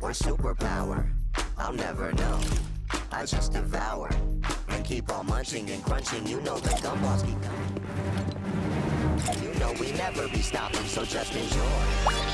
or superpower? I'll never know. I just devour and keep on munching and crunching. You know the gumballs keep coming. You know we never be stopping, so just enjoy.